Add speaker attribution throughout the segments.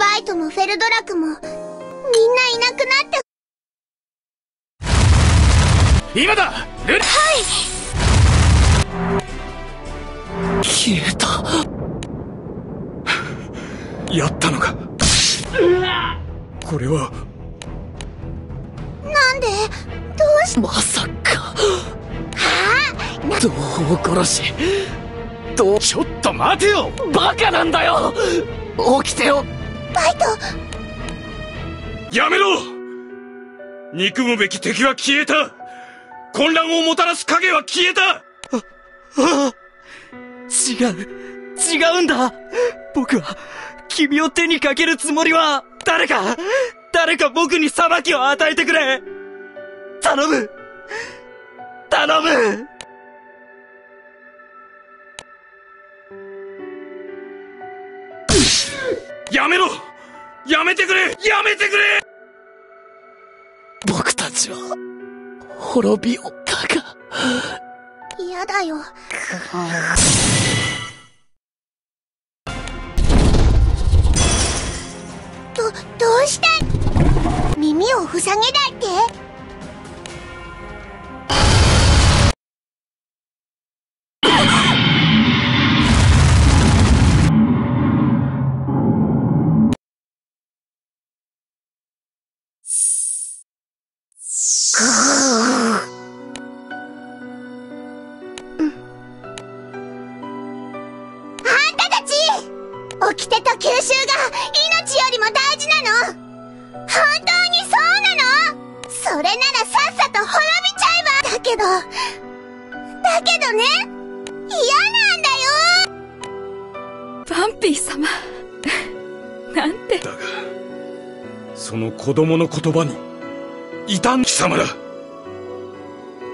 Speaker 1: バイトもフェルドラクも、みんないなくなって。
Speaker 2: 今だ！ルナ
Speaker 3: 消えた。
Speaker 2: やったのか。これは。
Speaker 1: なんで？どうし、
Speaker 3: まさか。
Speaker 1: はあ？な、
Speaker 3: 同胞殺し。どう
Speaker 2: ちょっと待てよ。
Speaker 3: バカなんだよ。起きてよ
Speaker 1: バイト、
Speaker 2: やめろ。憎むべき敵は消えた。混乱をもたらす影は消えた。
Speaker 3: ああ違う。違うんだ。僕は君を手にかけるつもりは誰か誰か僕に裁きを与えてくれ。頼む。頼む。
Speaker 2: やめろ!やめてくれ!やめてくれ!
Speaker 3: 僕たちは滅びをかが。
Speaker 1: 嫌だよ。ど、どうして?耳を塞げないって掟と吸収が命よりも大事なの。本当にそうなの。それならさっさと滅びちゃえば。だけど、だけどね。嫌なんだよ。
Speaker 4: バンピー様。なんて。
Speaker 2: だがその子供の言葉に異端貴様だ。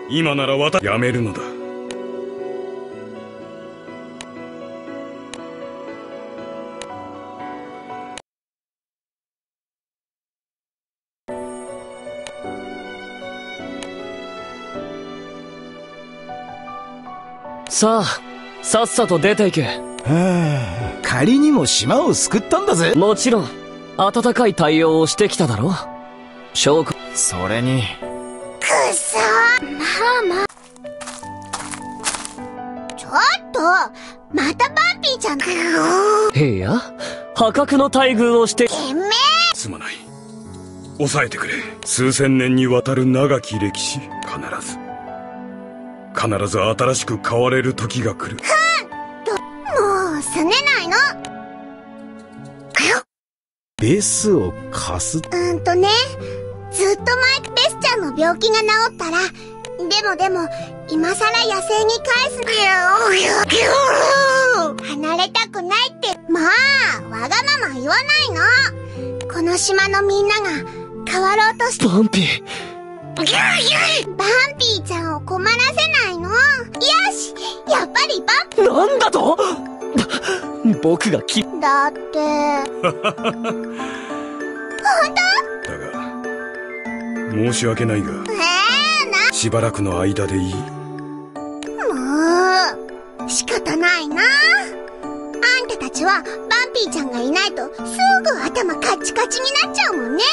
Speaker 2: 今なら私やめるのだ
Speaker 3: さあさっさと出て行け。
Speaker 5: はあ、仮にも島を救ったんだぜ。
Speaker 3: もちろん温かい対応をしてきただろ証拠。
Speaker 5: それに、
Speaker 1: くそまあまあ。ちょっとまたバンピーちゃんて
Speaker 3: いや破格の待遇をして。
Speaker 1: めえ。
Speaker 2: すまない。抑えてくれ。数千年にわたる長き歴史。必ず必ず新しく変われる時が来る。
Speaker 1: もうすねないの？
Speaker 5: ベスを貸す？
Speaker 1: うーんとね、ずっと前、ベスちゃんの病気が治ったら、でもでも、今さら野生に返す離れたくないって、まあ、わがまま言わないの。この島のみんなが変わろうとして、
Speaker 3: バンピー
Speaker 1: バンピーちゃんを困らせないの？よしやっぱりバ
Speaker 3: なんだと？僕がき
Speaker 1: ン、だって、
Speaker 2: だが申し訳ないが
Speaker 1: えー、な、
Speaker 2: しばらくの間でいい
Speaker 1: もう、仕方ないな。あんたたちは、バンピーちゃんがいないと、すぐ頭カッチカチになっちゃうもんね。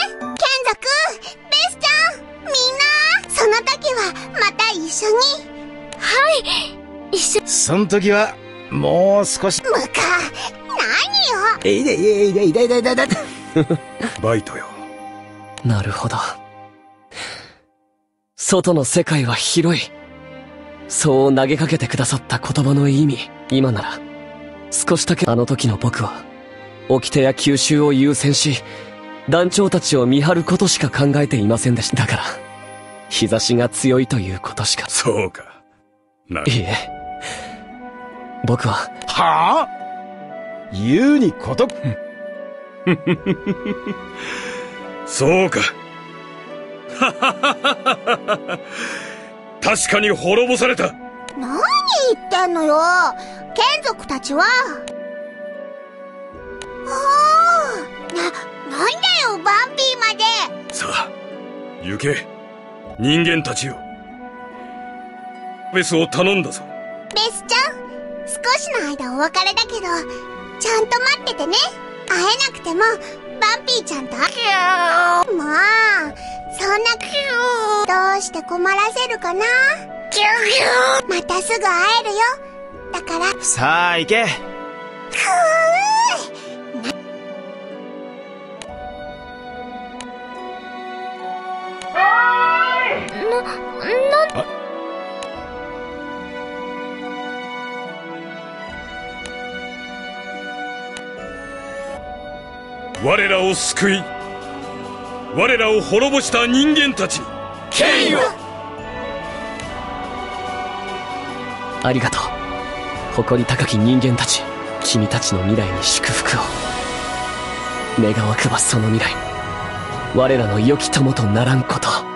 Speaker 1: た一緒に。
Speaker 4: 一緒。
Speaker 5: そん時は、もう少し。
Speaker 1: むか、何よ。
Speaker 5: えいでいでいでいでいでいでいで
Speaker 2: バイトよ
Speaker 3: なるほど外の世界は広いそう投げかけてくださった言葉の意味今なら少しだけあの時の僕は掟や吸収を優先し団長たちを見張ることしか考えていませんでしたから日差しが強いということしか。
Speaker 2: そうか。ない
Speaker 3: いえ。僕は。
Speaker 5: はあ？言うにこと、
Speaker 2: そうか。確かに滅ぼされた。
Speaker 1: 何言ってんのよ。眷属たちは。おー、な、なんだよ、バンピーまで。
Speaker 2: さあ行け人間たちよ。ベスを頼んだぞ。
Speaker 1: ベスちゃん、少しの間お別れだけど、ちゃんと待っててね。会えなくても、バンピーちゃんともうそんなどうして困らせるかな？またすぐ会えるよ。だから。
Speaker 5: さあ行け
Speaker 2: 我らを救い我らを滅ぼした人間たち。に敬意を
Speaker 3: ありがとう。誇り高き人間たち君たちの未来に祝福を。願わくばその未来我らの良き友とならんことを